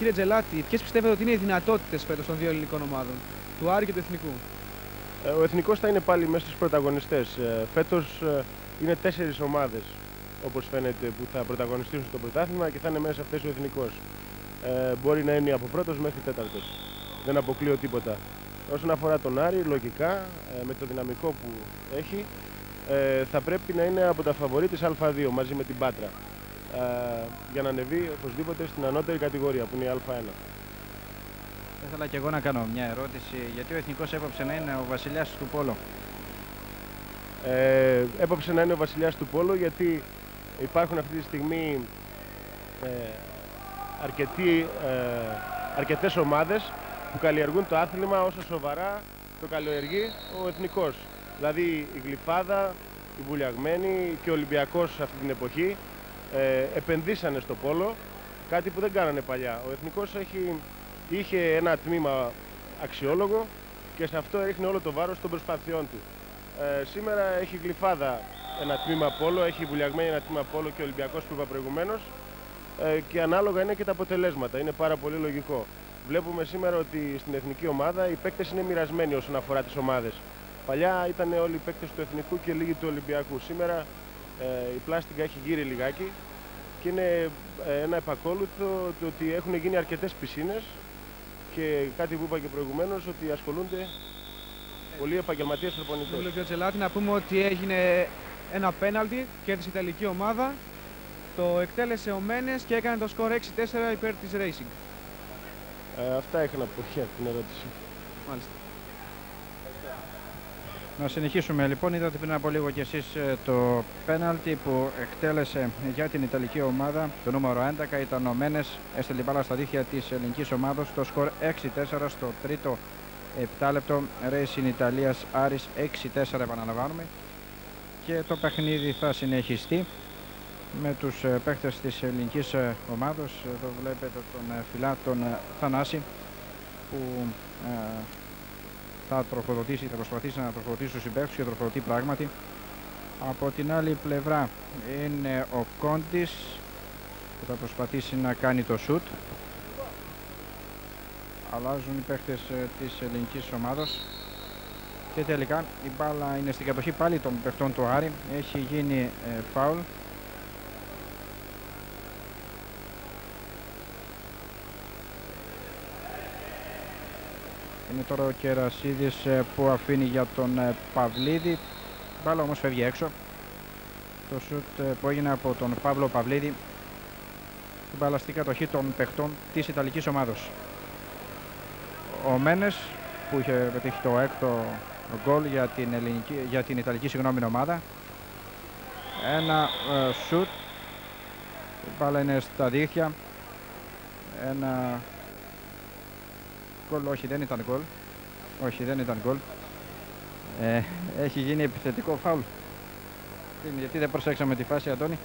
κύριε Τζελάτη, ποιες πιστεύετε ότι είναι οι δυνατότητες φέτος των δύο ελληνικών ομάδων, του Άρη και του Εθνικού; Ε, ο Εθνικός θα είναι πάλι μέσα στους πρωταγωνιστές. Ε, Φέτος ε, είναι τέσσερις ομάδες, όπως φαίνεται, που θα πρωταγωνιστήσουν στο πρωτάθλημα και θα είναι μέσα αυτές ο Εθνικός. Ε, μπορεί να είναι από πρώτος μέχρι τέταρτος. Δεν αποκλείω τίποτα. Όσον αφορά τον Άρη, λογικά, ε, με το δυναμικό που έχει, ε, θα πρέπει να είναι από τα φαβορή της Α2 μαζί με την Πάτρα. Ε, για να ανεβεί οπωσδήποτε στην ανώτερη κατηγορία που είναι η Α1. Θα ήθελα και εγώ να κάνω μια ερώτηση. Γιατί ο Εθνικός έπαψε να είναι ο βασιλιάς του Πόλο; Ε, έπαψε να είναι ο βασιλιάς του Πόλο γιατί υπάρχουν αυτή τη στιγμή ε, αρκετοί, ε, αρκετές ομάδες που καλλιεργούν το άθλημα όσο σοβαρά το καλλιεργεί ο εθνικός. Δηλαδή η Γλυφάδα, η Βουλιαγμένη και ο Ολυμπιακός αυτή την εποχή ε, επενδύσανε στο Πόλο, κάτι που δεν κάνανε παλιά. Ο εθνικός έχει, είχε ένα τμήμα αξιόλογο και σε αυτό έριχνε όλο το βάρος των προσπαθειών του. Ε, σήμερα έχει γλυφάδα ένα τμήμα πόλο, έχει βουλιαγμένη ένα τμήμα πόλο και ο Ολυμπιακός που είπα προηγουμένως. Ε, και ανάλογα είναι και τα αποτελέσματα. Είναι πάρα πολύ λογικό. Βλέπουμε σήμερα ότι στην εθνική ομάδα οι παίκτες είναι μοιρασμένοι όσον αφορά τις ομάδες. Παλιά ήταν όλοι οι παίκτες του εθνικού και λίγοι του Ολυμπιακού. Σήμερα ε, η πλάστικα έχει γύρει λιγάκι και είναι ε, ένα επακόλουθο το ότι έχουν γίνει αρκετές πισίνες και κάτι που είπα και προηγουμένως ότι ασχολούνται πολλοί επαγγελματίες προπονητές. Λέω και ο Τζελάτη να πούμε ότι έγινε ένα πέναλτι και η Ιταλική ομάδα. Το εκτέλεσε ο Μένες και έκανε το σκορ 6-4 υπέρ της Racing. Ε, αυτά είχα να πω για την ερώτηση. Μάλιστα. Να συνεχίσουμε λοιπόν. Είδατε πριν από λίγο κι εσείς ε, το πέναλτι που εκτέλεσε για την Ιταλική ομάδα. Το νούμερο 11 ήταν ο Μένες. Έστελνε μπάλα στα δίχτυα της ελληνικής ομάδας. Το σκορ 6-4 στο τρίτο 7 λεπτό. Racing Ιταλίας Άρης 6-4 επαναλαμβάνουμε. Και το παιχνίδι θα συνεχιστεί με τους ε, παίχτες της ελληνικής ε, ομάδος. Εδώ βλέπετε τον ε, φιλά τον Θανάση που θα τροφοδοτήσει, θα προσπαθήσει να τροφοδοτήσει τους συμπαίχτες και τροφοδοτεί πράγματι. Από την άλλη πλευρά είναι ο Κόντις που θα προσπαθήσει να κάνει το σουτ. Αλλάζουν οι παίχτες της ελληνικής ομάδος και τελικά η μπάλα είναι στην κατοχή πάλι των παιχτών του Άρη. Έχει γίνει φάουλ Είναι τώρα ο Κερασίδης ε, που αφήνει για τον ε, Παυλίδη. Μπάλα όμως φεύγει έξω. Το σουτ ε, που έγινε από τον Παύλο Παυλίδη. Την μπάλα στην κατοχή των παιχτών της Ιταλικής ομάδος. Ο Μένες που είχε πετύχει το έκτο γκολ για την, ελληνική, για την Ιταλική συγγνώμη ομάδα. Ένα σουτ. Η μπάλα είναι στα δίχτυα. Ένα γκολ, όχι δεν ήταν γκολ. Όχι δεν ήταν γκολ. Ε, έχει γίνει επιθετικό φάουλ. Γιατί δεν προσέξαμε τη φάση, Αντώνη;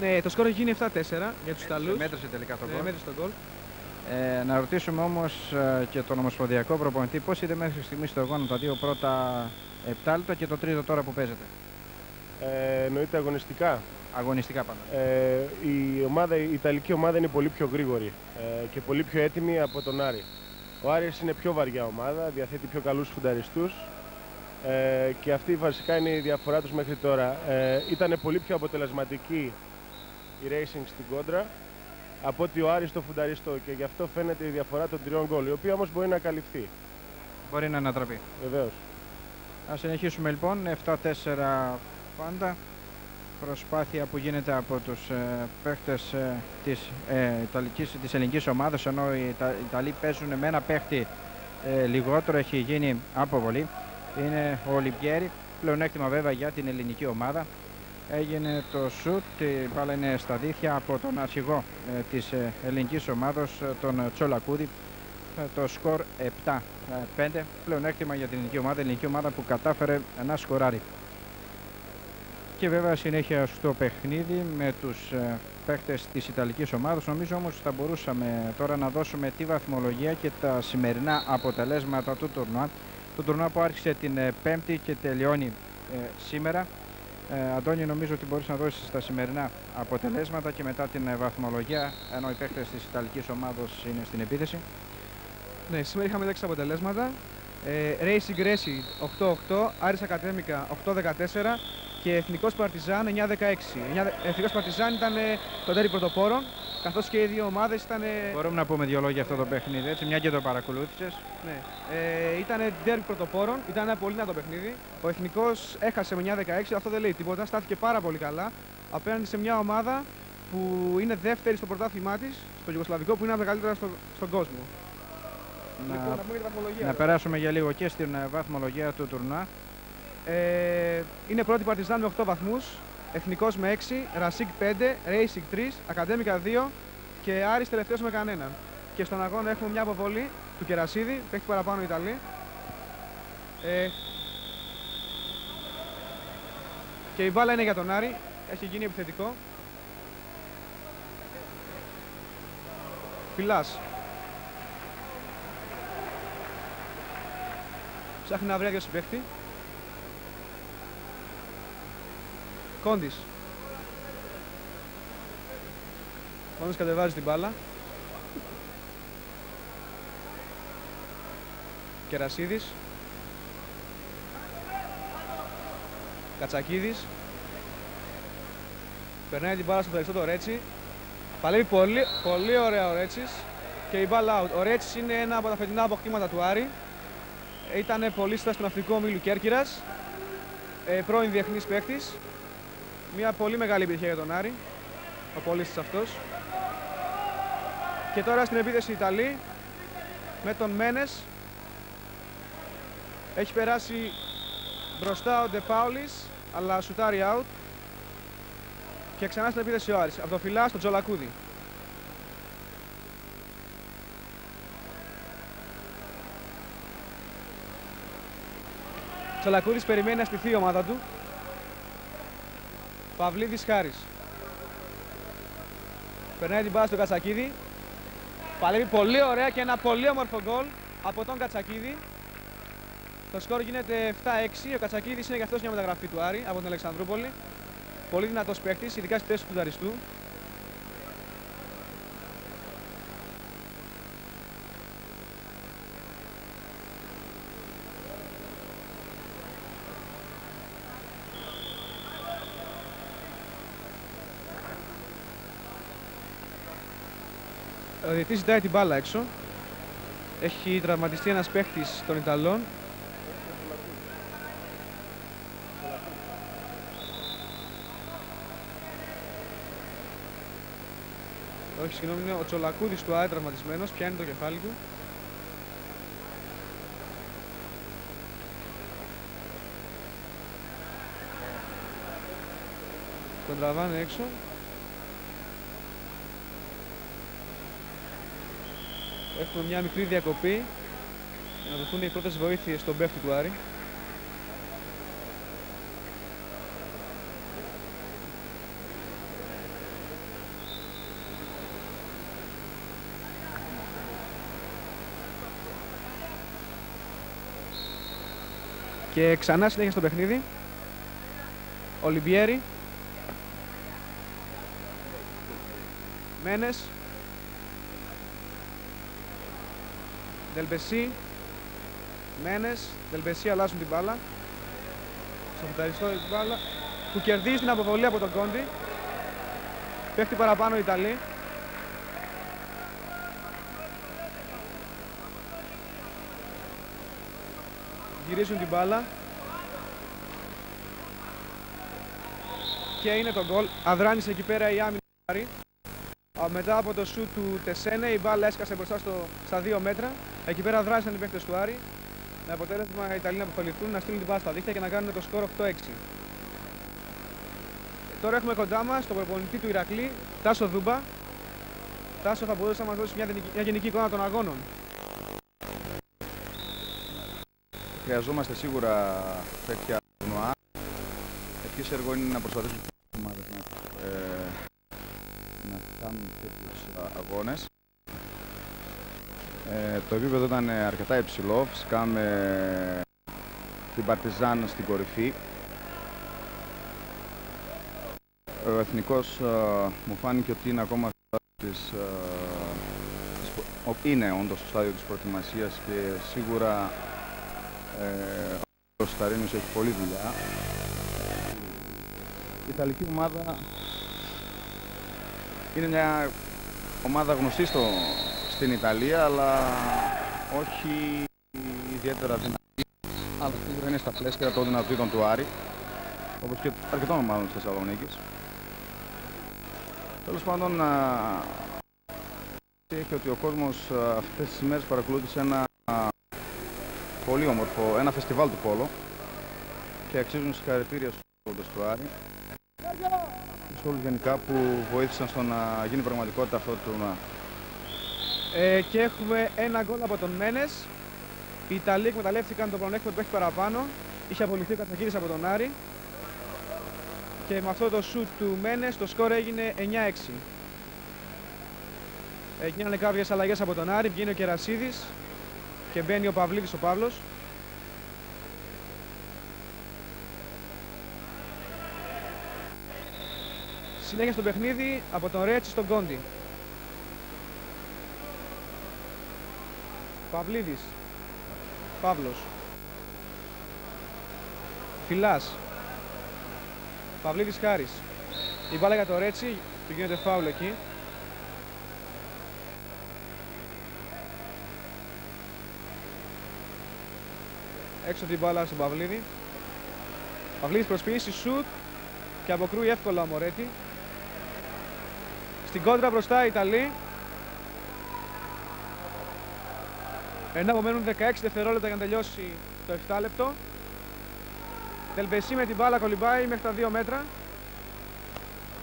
Ναι, το σκορ έχει γίνει 7-4 για τους Ιταλούς. Μέτρησε τελικά το Ναι, γκολ. μέτρησε το γκολ. Ε, να ρωτήσουμε όμως ε, και τον Ομοσπονδιακό προπονητή πώς είδε μέχρι στιγμής στο αγώνα τα δύο πρώτα επτάλεπτα και το τρίτο τώρα που παίζεται; Ε, εννοείται αγωνιστικά. Αγωνιστικά πάνω. Ε, η, ομάδα, η Ιταλική ομάδα είναι πολύ πιο γρήγορη ε, και πολύ πιο έτοιμη από τον Άρη. Ο Άρης είναι πιο βαριά ομάδα, διαθέτει πιο καλούς φουνταριστούς ε, και αυτή βασικά είναι η διαφορά τους μέχρι τώρα. Ε, ήταν πολύ πιο αποτελεσματική η Racing στην κόντρα από ότι ο Άρης στο φουνταριστό και γι' αυτό φαίνεται η διαφορά των τριών γκολ, η οποία όμως μπορεί να καλυφθεί, Μπορεί να ανατραπεί. βεβαίως. Ας συνεχίσουμε λοιπόν. 7-4 πάντα. Προσπάθεια που γίνεται από τους ε, παίχτες ε, της, ε, Ιταλικής, της ελληνικής ομάδας ενώ οι Ιτα- οι Ιταλοί παίζουν με ένα παίχτη ε, λιγότερο έχει γίνει αποβολή. Είναι ο Ολυμπιέρη. Πλεονέκτημα βέβαια για την ελληνική ομάδα. Έγινε το σουτ, η μπάλα είναι στα δίχτυα από τον αρχηγό ε, της ε, ελληνικής ομάδος, ε, τον Τσολακούδη. Ε, Το σκορ 7-5. Πλεονέκτημα για την ελληνική ομάδα, η ελληνική ομάδα που κατάφερε να σκοράρει. Και βέβαια συνέχεια στο παιχνίδι με τους ε, παίχτες της Ιταλικής ομάδας. Νομίζω όμως θα μπορούσαμε τώρα να δώσουμε τη βαθμολογία και τα σημερινά αποτελέσματα του τουρνουά. Το τουρνουά που άρχισε την ε, Πέμπτη και τελειώνει ε, σήμερα. Ε, Αντώνη, νομίζω ότι μπορείς να δώσεις τα σημερινά αποτελέσματα και μετά την ε, βαθμολογία, ενώ οι παίκτες της Ιταλικής ομάδος είναι στην επίθεση. Ναι, σήμερα είχαμε 6 αποτελέσματα. Ε, Racing Racing 8-8, Άρης Ακαδέμικα 8-14 και Εθνικός Παρτιζάν 9-16. Εννιά- Εθνικός Παρτιζάν ήταν ε, το τέρι πρωτοπόρων, καθώς και οι δύο ομάδες ήταν... ε, Μπορούμε να πούμε δύο λόγια αυτό το παιχνίδι, έτσι, μια και το παρακολούθησες. Ναι. Ε, ήταν ντέρμπι πρωτοπόρων, ήταν ένα πολύ δυνατό παιχνίδι. Ο Εθνικός έχασε με 9-16, αυτό δεν λέει τίποτα. Στάθηκε πάρα πολύ καλά απέναντι σε μια ομάδα που είναι δεύτερη στο πρωτάθλημά της, στο Ιουγκοσλαβικό, που είναι από τα καλύτερα στο, στον κόσμο. Λοιπόν, Να, να πούμε για τη βαθμολογία. να τώρα. περάσουμε για λίγο και στην ε, βαθμολογία του τουρνά. Ε, είναι πρώτη Παρτιζάν με 8 βαθμούς, Εθνικός με 6, Ρασίκ 5, Racing 3, Ακαδέμικα 2 και Άρης τελευταίος με κανέναν. Και στον αγώνα έχουμε μια αποβολή του Κερασίδη, παίχτη παραπάνω Ιταλή. Ε, και η μπάλα είναι για τον Άρη, έχει γίνει επιθετικό. Φιλάς. Ψάχνει να βρει άδειο συμπαίχτη. Κόντις. Κόντις κατεβάζει την μπάλα. Κερασίδης. Κατσακίδης. Περνάει την μπάλα στο δεξιό το Ρέτσι. Παλεύει πολύ, πολύ ωραία ο Ρέτσις και η μπάλα out. Ο Ρέτσις είναι ένα από τα φετινά αποκτήματα του Άρη. Ήταν πολύ στον ναυτικό ομίλου Κέρκυρας. Ε, πρώην διεθνής παίκτης. Μια πολύ μεγάλη επιτυχία για τον Άρη. Ο πολίτης αυτός. Και τώρα στην επίθεση Ιταλή με τον Μένες. Έχει περάσει μπροστά ο Ντεπάουλης, αλλά σουτάρει out. Και ξανά στην επίθεση ο Άρης. Από το φυλά στο Τζολακούδι. Τζολακούδης περιμένει να στηθεί η ομάδα του. Παυλίδης Χάρης. Περνάει την μπάλα στο Κατσακίδη. Παλεύει πολύ ωραία και ένα πολύ όμορφο γκολ από τον Κατσακίδη. Το σκορ γίνεται 7-6. Ο Κατσακίδης είναι και αυτός μια μεταγραφή του Άρη από την Αλεξανδρούπολη. Πολύ δυνατός παίκτης, ειδικά στη θέση του φουνταριστού. Ο διαιτητής ζητάει την μπάλα έξω. Έχει τραυματιστεί ένας παίχτης των Ιταλών. Όχι, συγγνώμη, είναι ο Τσολακούδης του ΑΕ τραυματισμένος, πιάνει το κεφάλι του. Τον τραβάνε έξω. Έχουμε μια μικρή διακοπή για να δοθούν οι πρώτες βοήθειες στον παίχτη του Άρη. Και ξανά συνέχεια στο παιχνίδι. Ολυμπιέρη. Μένες. Δελμπεσί. Μένες. Δελμπεσί αλλάζουν την μπάλα. Στο φουταριστό την μπάλα. Που κερδίζει την αποβολή από τον Κόντι. Πέφτει παραπάνω η Ιταλή. Γυρίζουν την μπάλα. Και είναι το γκολ. Αδράνησε εκεί πέρα η άμυνα του Άρη. Α, Μετά από το σουτ του Τεσένε η μπάλα έσκασε μπροστά στο, στα 2 μέτρα. Εκεί πέρα δράσαν οι παίκτες του Άρη. Με αποτέλεσμα οι Ιταλοί να αποφεληθούν, να στείλουν την μπάλα στα δίχτυα και να κάνουν το σκορ 8-6. Τώρα έχουμε κοντά μας τον προπονητή του Ηρακλή, Τάσο Δούμπα. Τάσο θα μπορούσες να μας δώσεις μια, γενική- μια γενική εικόνα των αγώνων; Χρειαζόμαστε σίγουρα τέτοια τουρνουά. Ευχής έργο είναι να προσπαθήσουμε τις ομάδες να, ε, να κάνουν τέτοιους α, αγώνες. Ε, το επίπεδο ήταν ε, αρκετά υψηλό. Φυσικά με την Παρτιζάν στην κορυφή. ο Εθνικός ε, μου φάνηκε ότι είναι ακόμα στο στάδιο της, ε, της προ- ο- είναι όντως στο στάδιο της προετοιμασίας και σίγουρα ε, ο Σταρίνος έχει πολλή δουλειά. Η Ιταλική ομάδα είναι μια ομάδα γνωστή στο, στην Ιταλία, αλλά όχι ιδιαίτερα δυνατή. Αλλά σίγουρα είναι στα πλαίσια των δυνατοτήτων του Άρη, όπως και αρκετών ομάδων της Θεσσαλονίκης. Τέλος πάντων, α, έχει ότι ο κόσμος α, αυτές τις ημέρες παρακολούθησε ένα α, πολύ όμορφο, ένα φεστιβάλ του Πόλο και αξίζουν συγχαρητήρια στους παίκτες του Άρη και σε όλους γενικά που βοήθησαν στο να γίνει πραγματικότητα αυτό το τουρνουά. Ε, και έχουμε ένα γκολ από τον Μένες. Οι Ιταλοί εκμεταλλεύτηκαν το πλεονέκτημα που έχει παραπάνω. Είχε απολυθεί ο Κατσακίδης από τον Άρη. Και με αυτό το σουτ του Μένες το σκορ έγινε 9-6. Ε, γίνανε κάποιες αλλαγές από τον Άρη. Βγαίνει ο Κερασίδης και μπαίνει ο Παυλίδης ο Παύλος. Συνέχεια στο παιχνίδι από τον Ρέτσι στον Κόντι. Παυλίδης. Παύλος. Φιλάς. Παυλίδης Χάρης. Η μπάλα για το Ρέτσι, του γίνεται φάουλ εκεί. Έξω την μπάλα στον Παυλίδη. Παυλίδης προσποιήσει σουτ και αποκρούει εύκολα ο Μωρέτη. Στην κόντρα μπροστά οι Ιταλοί. Ενώ απομένουν 16 δευτερόλεπτα για να τελειώσει το 7 λεπτό. Τελπεσί με την μπάλα κολυμπάει μέχρι τα 2 μέτρα.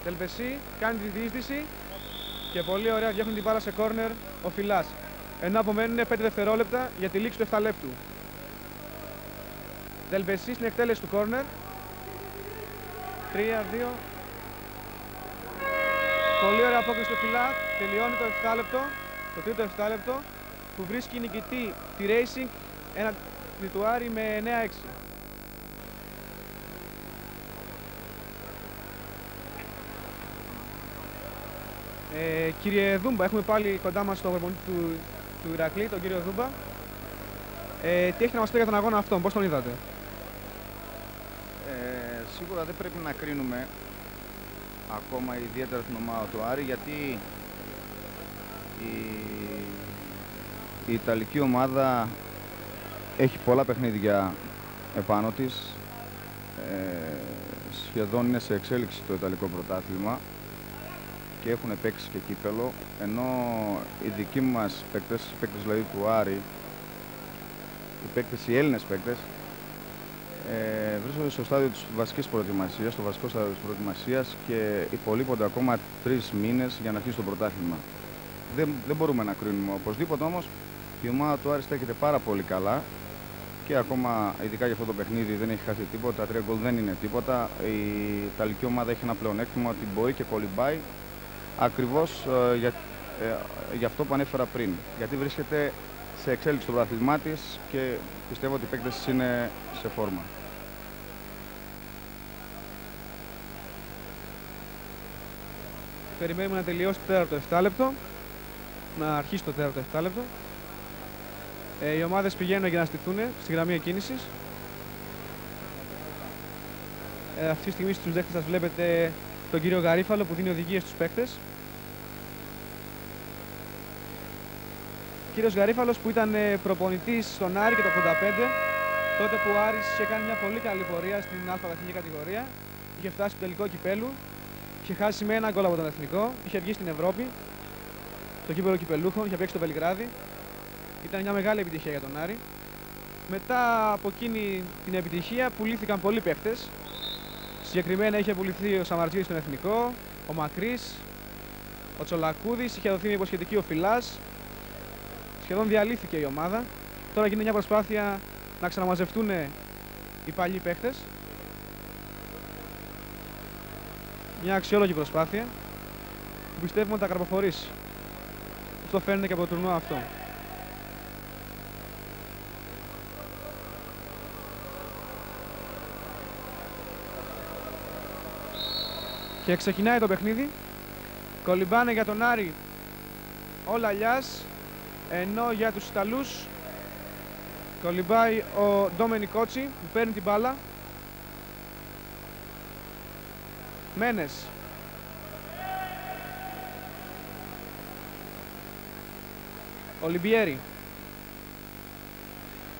Τελπεσί κάνει τη διείσδυση και πολύ ωραία διώχνει την μπάλα σε κόρνερ ο Φιλάς. Ενώ απομένουν 5 δευτερόλεπτα για τη λήξη του 7 λεπτού. Τελπεσί στην εκτέλεση του κόρνερ. 3-2. Πολύ ωραία απόκριση του Φιλάς. Τελειώνει το 7 λεπτό. Το τρίτο 7 λεπτό που βρίσκει νικητή τη Racing ένα του Άρη με 9-6. Ε, κύριε Δούμπα, έχουμε πάλι κοντά μας τον προπονητή του, του Ηρακλή, τον κύριο Δούμπα. Ε, τι έχετε να μας πει για τον αγώνα αυτόν, πώς τον είδατε; Ε, σίγουρα δεν πρέπει να κρίνουμε ακόμα ιδιαίτερα την ομάδα του Άρη γιατί η, η Ιταλική ομάδα έχει πολλά παιχνίδια επάνω της ε, σχεδόν είναι σε εξέλιξη το Ιταλικό πρωτάθλημα και έχουν παίξει και κύπελο ενώ οι δικοί μας παίκτες, οι παίκτες δηλαδή του Άρη οι παίκτες, οι Έλληνες παίκτες ε, βρίσκονται στο στάδιο της βασικής προετοιμασίας, στο βασικό στάδιο της προετοιμασίας και υπολείπονται ακόμα τρεις μήνες για να αρχίσει το πρωτάθλημα. Δεν, δεν μπορούμε να κρίνουμε οπωσδήποτε όμως η ομάδα του Άρη στέκεται πάρα πολύ καλά και ακόμα ειδικά για αυτό το παιχνίδι δεν έχει χάσει τίποτα, τα τρία γκολ δεν είναι τίποτα. Η Ιταλική ομάδα έχει ένα πλεονέκτημα ότι μπορεί και κολυμπάει ακριβώς ε, για, ε, για αυτό που ανέφερα πριν. Γιατί βρίσκεται σε εξέλιξη το πρωτάθλημά της και πιστεύω ότι οι παίκτες είναι σε φόρμα. Περιμένουμε να τελειώσει το τέταρτο 7 λεπτό. Να αρχίσει το τέταρτο 7 λεπτό. Ε, οι ομάδες πηγαίνουν για να στηθούν στη γραμμή εκκίνησης. Ε, αυτή τη στιγμή στους δέχτες σας βλέπετε τον κύριο Γαρίφαλο που δίνει οδηγίες στους παίκτες. Ο κύριος Γαρίφαλος που ήταν ε, προπονητής στον Άρη και το 85, τότε που ο Άρης είχε κάνει μια πολύ καλή πορεία στην ΑΕ κατηγορία, είχε φτάσει στο τελικό κυπέλου, είχε χάσει με ένα γκολ από τον Εθνικό, είχε βγει στην Ευρώπη, στο κύπελο κυπελούχων, είχε παίξει στο Βελιγράδι. Ήταν μια μεγάλη επιτυχία για τον Άρη. Μετά από εκείνη την επιτυχία πουλήθηκαν πολλοί παίχτες. Συγκεκριμένα είχε πουληθεί ο Σαμαρτζίδης στον Εθνικό, ο Μακρύς, ο Τσολακούδης, είχε δοθεί μια υποσχετική ο Φιλάς. Σχεδόν διαλύθηκε η ομάδα. Τώρα γίνεται μια προσπάθεια να ξαναμαζευτούν οι παλιοί παίχτες. Μια αξιόλογη προσπάθεια που πιστεύουμε ότι θα καρποφορήσει. Αυτό φαίνεται και από το τουρνουά αυτό. Και ξεκινάει το παιχνίδι. Κολυμπάνε για τον Άρη ο Λαλιάς, ενώ για τους Ιταλούς κολυμπάει ο Ντόμενι Κότσι που παίρνει την μπάλα. Μένες. Ολυμπιέρη.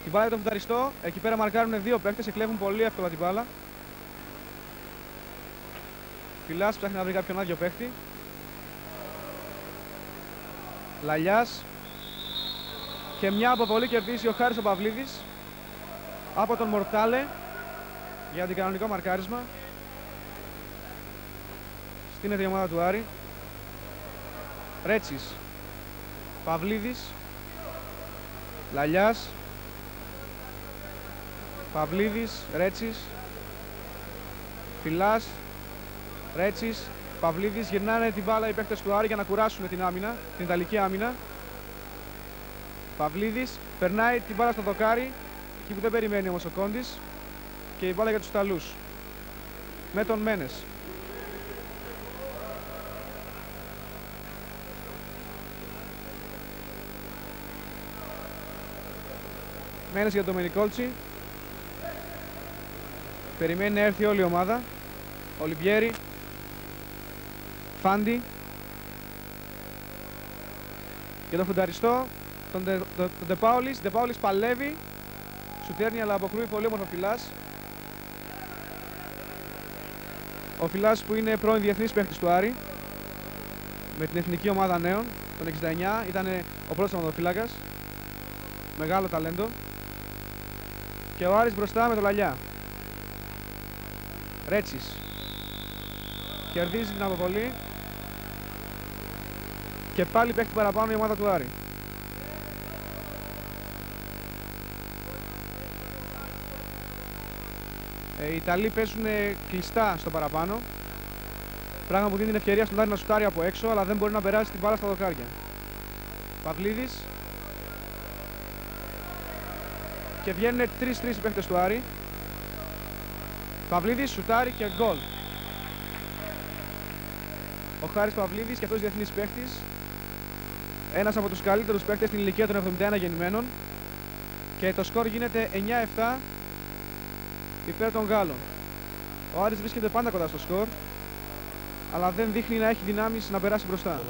Την μπάλα για τον φουταριστό. Εκεί πέρα μαρκάρουν δύο παίκτες και κλέβουν πολύ εύκολα την μπάλα. Φιλάς ψάχνει να βρει κάποιον άδειο παίκτη. Λαλιάς. Και μια αποβολή κερδίζει ο Χάρης ο Παυλίδης από τον Μορτάλε για την κανονικό μαρκάρισμα. Στείνεται η ομάδα του Άρη. Ρέτσις. Παυλίδης. Λαλιάς. Παυλίδης. Ρέτσις. Φιλάς. Ρέτσις. Παυλίδης. Γυρνάνε την μπάλα οι παίκτες του Άρη για να κουράσουν την άμυνα, την Ιταλική άμυνα. Παυλίδης. Περνάει την μπάλα στο δοκάρι, εκεί που δεν περιμένει όμως ο Κόντης. Και η μπάλα για τους Ιταλούς. Με τον Μένες. Μένες για τον Μενικόλτσι. Περιμένει να έρθει όλη η ομάδα. Ολιμπιέρη. Φάντι. Και το φουνταριστό, τον, Τε, τον, τον Τεπάουλης. Τεπάουλης παλεύει. Σου τέρνει αλλά αποκρούει πολύ όμορφο Φιλάς. Ο Φιλάς που είναι πρώην διεθνής παίχτης του Άρη. Με την εθνική ομάδα νέων. Τον 69 ήταν ο πρώτος τερματοφύλακας. Μεγάλο ταλέντο. Και ο Άρης μπροστά με το Λαλιά. Ρέτσις. Κερδίζει την αποβολή. Και πάλι παίχτη παραπάνω η ομάδα του Άρη. Ε, οι Ιταλοί παίζουν κλειστά στο παραπάνω. Πράγμα που δίνει την ευκαιρία στον Άρη να σουτάρει από έξω, αλλά δεν μπορεί να περάσει την μπάλα στα δοκάρια. Παυλίδης. Και βγαίνουν 3-3 οι παίχτες του Άρη. Παυλίδης, σουτάρει και γκολ. Ο Χάρης Παυλίδης και αυτός διεθνής παίχτης. Ένας από τους καλύτερους παίχτες στην ηλικία των 71 γεννημένων. Και το σκορ γίνεται 9-7 υπέρ των Γάλλων. Ο Άρης βρίσκεται πάντα κοντά στο σκορ, αλλά δεν δείχνει να έχει δυνάμεις να περάσει μπροστά.